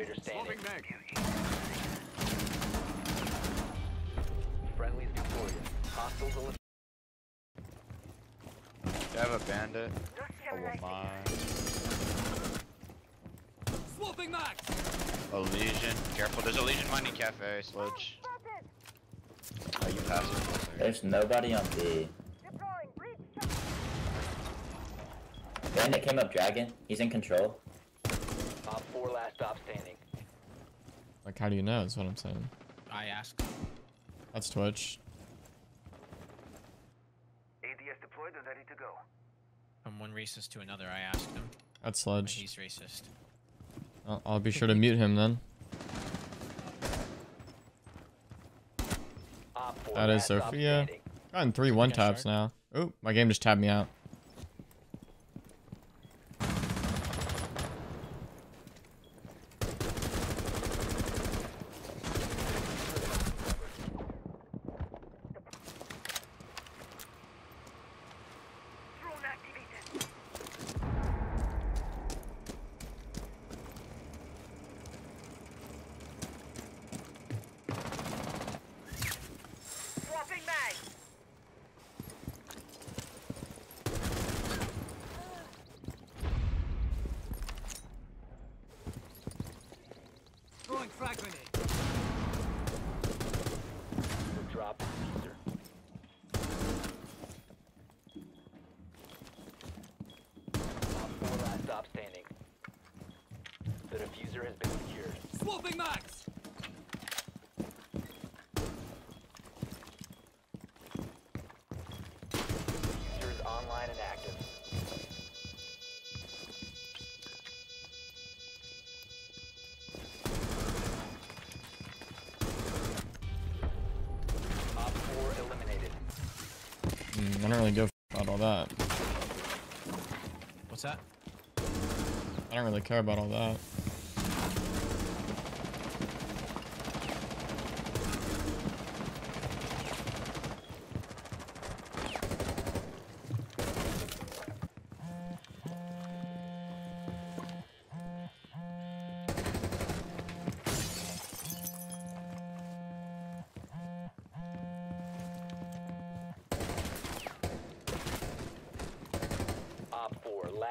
operator standing. Friendly's victorious. Hostiles eliminated. Do I have a bandit? Oh my. Swapping max. A Lesion. Careful, there's a Lesion mining cafe, Sledge. Oh, you passed it. There's nobody on B. Bandit came up dragon. He's in control. Op 4 last stop standing. Like, how do you know? Is what I'm saying. I asked. That's Twitch. ADS deployed and ready to go. From one racist to another, I asked him. That's but Sledge. He's racist. I'll, I'll be sure to mute him then. That is Sophia. standing. Gotten three one Yeah, taps now. Oh, my game just tabbed me out. Frag grenade. Drop the diffuser. Op 4 last stop standing. The diffuser has been secured. Swapping max. Really go about all that. What's that? I don't really care about all that.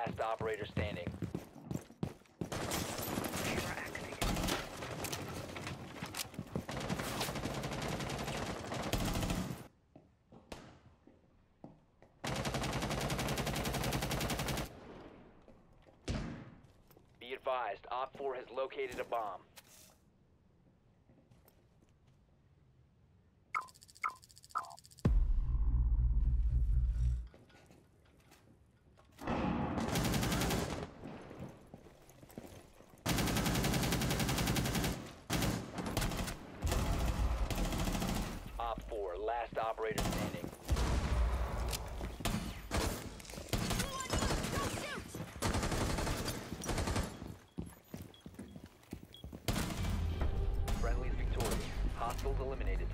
Last operator standing. Be advised, Op 4 has located a bomb. 4, last operator standing. Hostiles eliminated.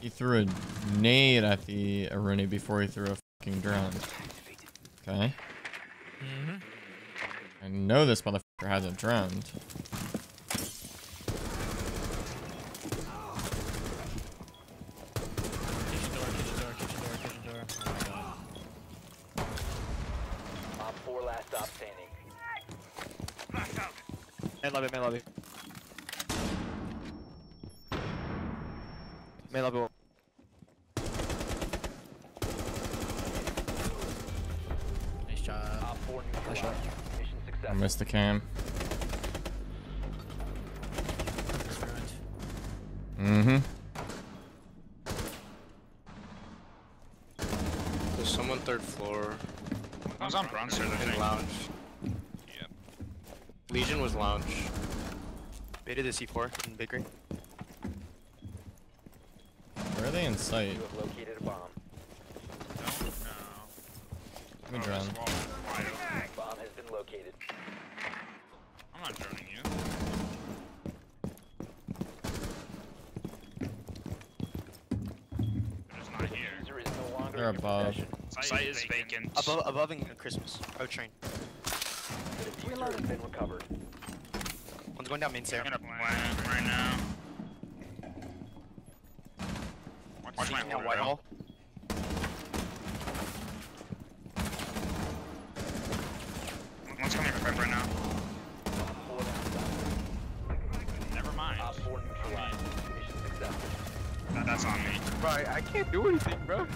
He threw a nade at the Aruni before he threw a fucking drone. Okay. Mm-hmm. I know this motherfucker hasn't droned. Kitchen door, kitchen door, kitchen door, kitchen door. Oh my god. Op 4 last stop standing. Flash out. Main lobby, main lobby. Main lobby. one. I shot. I missed the cam. Mm-hmm. There's someone third floor. I was on Bronson. In lounge. Yep. Lesion was lounge. Baited the C4 in Bakery. Where are they in sight? You have located a bomb. Don't know. Let me oh, drown located. I'm not droning you. They're just not here. User is no longer They're in your above. possession. Site is vacant. Above, above in Christmas. Oh, train. The diffuser has been recovered. One's going down main I'm stair. gonna plant right now. Watch my Seeking out order. That, on me. Right, I can't do anything, bro.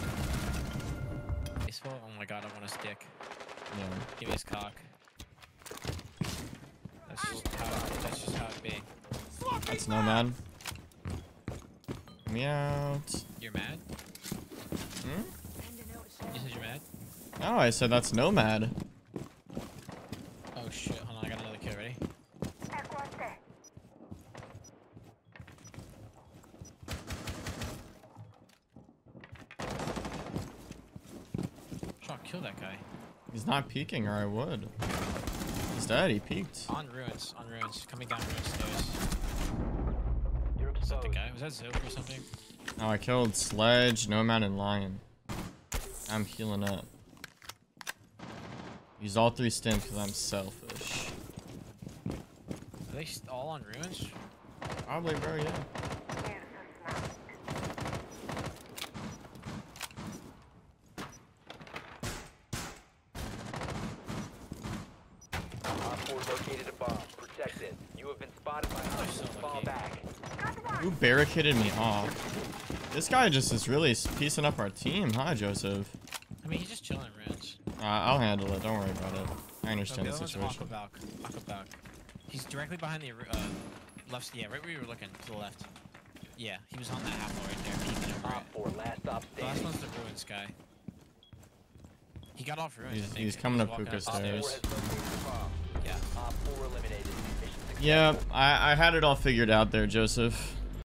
Baseball? Oh my god, I want a stick. Yeah. Give me his cock. That's just how, that's just how it be. That's Nomad. Me out. You're mad? Hmm? You said you're mad? Oh, I said that's Nomad. Oh shit, hold on, I got another kill, ready? Sean, kill that guy. He's not peeking, or I would. He's dead. He peeked. On ruins, on ruins, coming down ruins stairs. You're Is that the guy? Was that Zope or something? Oh, I killed Sledge, Nomad, and Lion. I'm healing up. Use all three stims because I'm selfish. Are they st- all on ruins? Probably, bro. Yeah. Op 4 located a bomb. Protect it. You have been spotted by hostiles. so Fall lucky. back. Who barricaded me off? This guy just is really piecing up our team, huh, Joseph? I mean, he's just chilling in ruins. Uh, I'll handle it. Don't worry about it. I understand the the situation. Aquabalk. Aquabalk. He's directly behind the uh, left. Yeah, right where you were looking to the left. Yeah, he was on that half wall right there, peeking over Op it. 4 last stop The last one's the ruins guy. He got off ruins. He's- I think. he's coming was up Puka up the Op 4 stairs. has located the bomb. Yeah. Op 4 eliminated. Mission successful. Yeah, I, I had it all figured out there, Joseph.